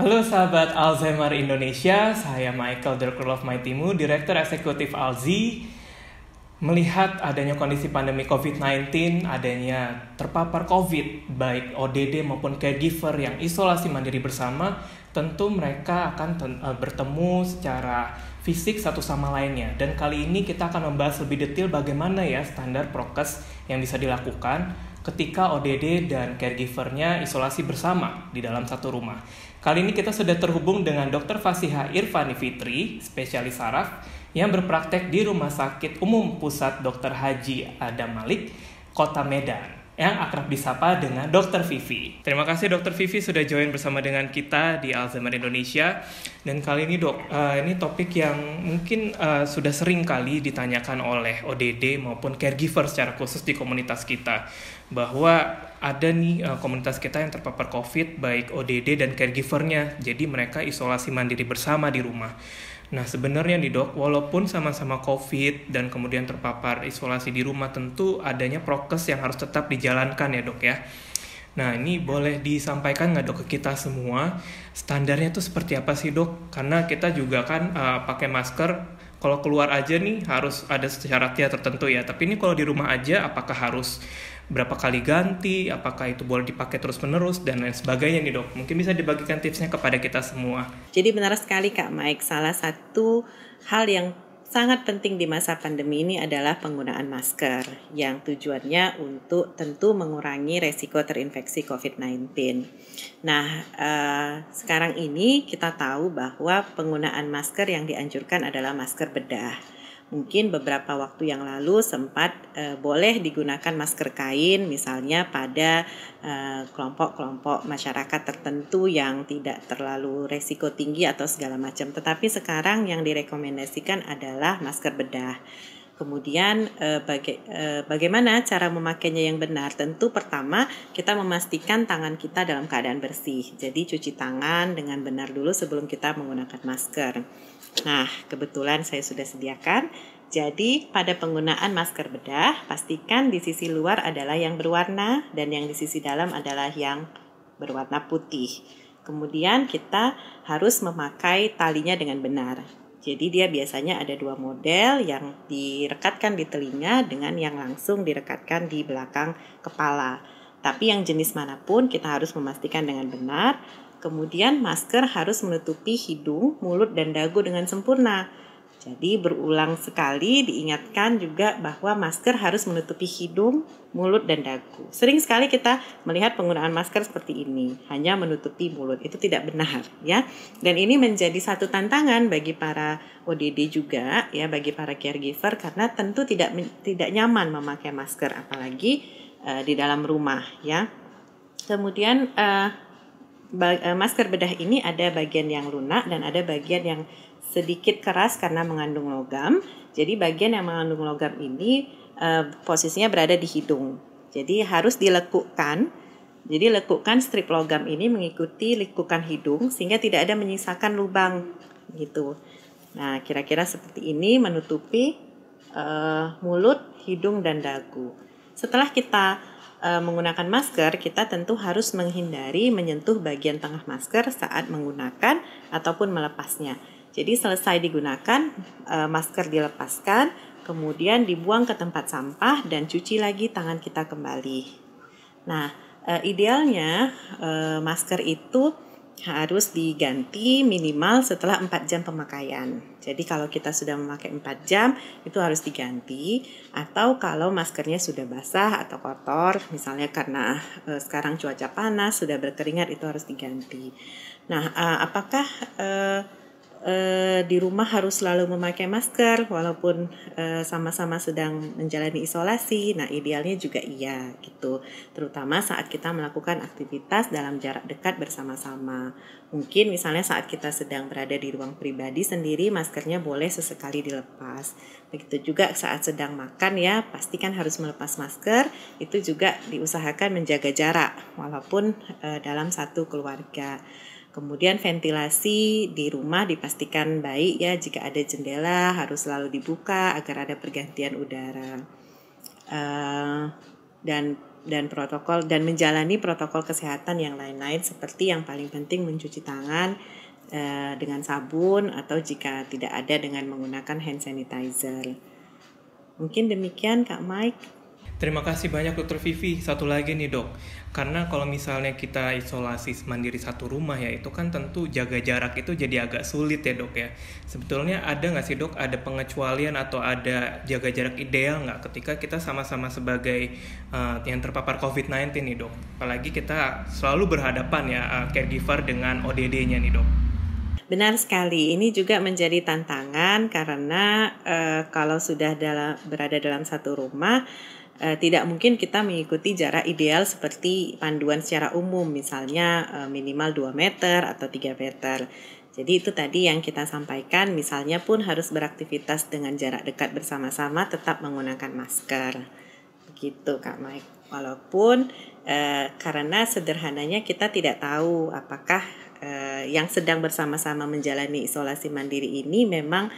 Halo sahabat Alzheimer Indonesia, saya Michael Derkulov Maitimu, Direktur Eksekutif Alzi. Melihat adanya kondisi pandemi COVID-19, adanya terpapar COVID, baik ODD maupun caregiver yang isolasi mandiri bersama, tentu mereka akan eh, bertemu secara fisik satu sama lainnya. Dan kali ini kita akan membahas lebih detail bagaimana ya standar prokes yang bisa dilakukan ketika ODD dan caregivernya isolasi bersama di dalam satu rumah. Kali ini kita sudah terhubung dengan Dr. Fasiha Irfani Fitri, spesialis saraf, yang berpraktek di Rumah Sakit Umum Pusat Dr. Haji Adam Malik, Kota Medan yang akrab disapa dengan Dr. Vivi. Terima kasih Dr. Vivi sudah join bersama dengan kita di Alzheimer Indonesia. Dan kali ini dok, uh, ini topik yang mungkin uh, sudah sering kali ditanyakan oleh ODD maupun caregiver secara khusus di komunitas kita. Bahwa ada nih uh, komunitas kita yang terpapar COVID, baik ODD dan caregivernya. Jadi mereka isolasi mandiri bersama di rumah. Nah, sebenarnya nih dok, walaupun sama-sama COVID dan kemudian terpapar isolasi di rumah, tentu adanya prokes yang harus tetap dijalankan ya dok ya. Nah, ini boleh disampaikan nggak dok ke kita semua, standarnya tuh seperti apa sih dok? Karena kita juga kan uh, pakai masker, kalau keluar aja nih harus ada syaratnya tertentu ya. Tapi ini kalau di rumah aja, apakah harus berapa kali ganti, apakah itu boleh dipakai terus-menerus, dan lain sebagainya nih dok. Mungkin bisa dibagikan tipsnya kepada kita semua. Jadi benar sekali Kak Mike, salah satu hal yang sangat penting di masa pandemi ini adalah penggunaan masker yang tujuannya untuk tentu mengurangi resiko terinfeksi COVID-19. Nah, eh, sekarang ini kita tahu bahwa penggunaan masker yang dianjurkan adalah masker bedah mungkin beberapa waktu yang lalu sempat uh, boleh digunakan masker kain misalnya pada eh, kelompok-kelompok masyarakat tertentu yang tidak terlalu resiko tinggi atau segala macam. Tetapi sekarang yang direkomendasikan adalah masker bedah. Kemudian uh, baga uh, bagaimana cara memakainya yang benar? Tentu pertama kita memastikan tangan kita dalam keadaan bersih. Jadi cuci tangan dengan benar dulu sebelum kita menggunakan masker. Nah, kebetulan saya sudah sediakan. Jadi, pada penggunaan masker bedah, pastikan di sisi luar adalah yang berwarna dan yang di sisi dalam adalah yang berwarna putih. Kemudian kita harus memakai talinya dengan benar. Jadi dia biasanya ada dua model yang direkatkan di telinga dengan yang langsung direkatkan di belakang kepala. Tapi yang jenis mana pun kita harus memastikan dengan benar Kemudian masker harus menutupi hidung, mulut, dan dagu dengan sempurna. Jadi berulang sekali diingatkan juga bahwa masker harus menutupi hidung, mulut, dan dagu. Sering sekali kita melihat penggunaan masker seperti ini, hanya menutupi mulut. Itu tidak benar ya. Dan ini menjadi satu tantangan bagi para ODD juga ya, bagi para caregiver karena tentu tidak tidak nyaman memakai masker apalagi uh, di dalam rumah ya. Kemudian uh, masker bedah ini ada bagian yang lunak dan ada bagian yang sedikit keras karena mengandung logam. Jadi bagian yang mengandung logam ini uh, posisinya berada di hidung. Jadi harus dilekukkan. Jadi lekukkan strip logam ini mengikuti lekukan hidung sehingga tidak ada menyisakan lubang gitu. Nah, kira-kira seperti ini menutupi uh, mulut, hidung dan dagu. Setelah kita e, menggunakan masker, kita tentu harus menghindari menyentuh bagian tengah masker saat menggunakan ataupun melepasnya. Jadi selesai digunakan, e, masker dilepaskan, kemudian dibuang ke tempat sampah dan cuci lagi tangan kita kembali. Nah, e, idealnya masker itu harus diganti minimal setelah 4 jam pemakaian. Jadi kalau kita sudah memakai 4 jam itu harus diganti atau kalau maskernya sudah basah atau kotor misalnya karena e, sekarang cuaca panas sudah berkeringat itu harus diganti. Nah, e, apakah e, uh, di rumah harus selalu memakai masker walaupun uh, sama-sama sedang menjalani isolasi. Nah, idealnya juga iya gitu. Terutama saat kita melakukan aktivitas dalam jarak dekat bersama-sama. Mungkin misalnya saat kita sedang berada di ruang pribadi sendiri, maskernya boleh sesekali dilepas. Begitu juga saat sedang makan ya, pastikan harus melepas masker. Itu juga diusahakan menjaga jarak walaupun uh, dalam satu keluarga. Kemudian ventilasi di rumah dipastikan baik ya jika ada jendela harus selalu dibuka agar ada pergantian udara. Uh, dan dan protokol dan menjalani protokol kesehatan yang lain-lain seperti yang paling penting mencuci tangan uh, dengan sabun atau jika tidak ada dengan menggunakan hand sanitizer. Mungkin demikian Kak Mike. Terima kasih banyak Dokter Vivi. Satu lagi nih dok, karena kalau misalnya kita isolasi mandiri satu rumah ya, itu kan tentu jaga jarak itu jadi agak sulit ya dok ya. Sebetulnya ada nggak sih dok, ada pengecualian atau ada jaga jarak ideal nggak ketika kita sama-sama sebagai uh, yang terpapar COVID-19 nih dok? Apalagi kita selalu berhadapan ya uh, caregiver dengan ODD-nya nih dok. Benar sekali, ini juga menjadi tantangan karena uh, kalau sudah dalam, berada dalam satu rumah, uh, tidak mungkin kita mengikuti jarak ideal seperti panduan secara umum misalnya uh, minimal 2 meter atau 3 meter. Jadi itu tadi yang kita sampaikan misalnya pun harus beraktivitas dengan jarak dekat bersama-sama tetap menggunakan masker. Begitu Kak Mike. Walaupun uh, karena sederhananya kita tidak tahu apakah yang sedang bersama-sama menjalani isolasi mandiri ini memang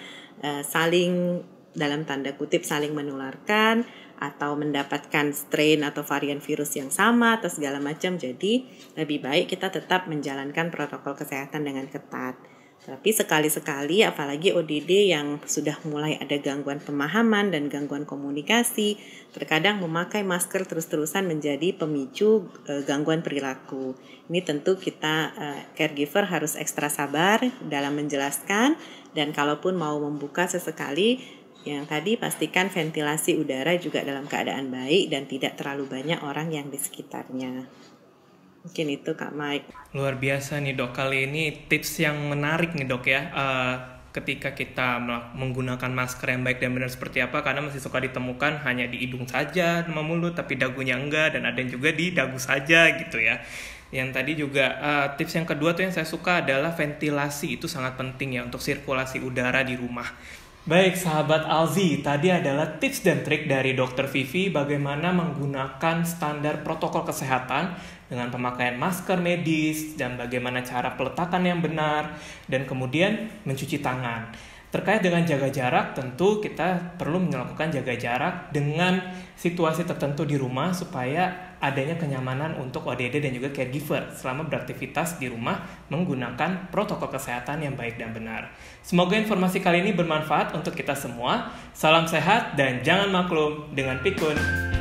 saling dalam tanda kutip saling menularkan atau mendapatkan strain atau varian virus yang sama atau segala macam. Jadi lebih baik kita tetap menjalankan protokol kesehatan dengan ketat. Tapi sekali-sekali apalagi ODD yang sudah mulai ada gangguan pemahaman dan gangguan komunikasi, terkadang memakai masker terus-terusan menjadi pemicu e, gangguan perilaku. Ini tentu kita e, caregiver harus ekstra sabar dalam menjelaskan dan kalaupun mau membuka sesekali yang tadi pastikan ventilasi udara juga dalam keadaan baik dan tidak terlalu banyak orang yang di sekitarnya. Mungkin itu Kak Mike. Luar biasa nih dok, kali ini tips yang menarik nih dok ya. Uh, ketika kita menggunakan masker yang baik dan benar seperti apa karena masih suka ditemukan hanya di hidung saja sama mulut tapi dagunya enggak dan ada yang juga di dagu saja gitu ya yang tadi juga uh, tips yang kedua tuh yang saya suka adalah ventilasi itu sangat penting ya untuk sirkulasi udara di rumah Baik sahabat Alzi, tadi adalah tips dan trik dari Dr. Vivi bagaimana menggunakan standar protokol kesehatan dengan pemakaian masker medis dan bagaimana cara peletakan yang benar dan kemudian mencuci tangan. Terkait dengan jaga jarak, tentu kita perlu melakukan jaga jarak dengan situasi tertentu di rumah supaya adanya kenyamanan untuk ODD dan juga caregiver selama beraktivitas di rumah menggunakan protokol kesehatan yang baik dan benar. Semoga informasi kali ini bermanfaat untuk kita semua. Salam sehat dan jangan maklum dengan pikun.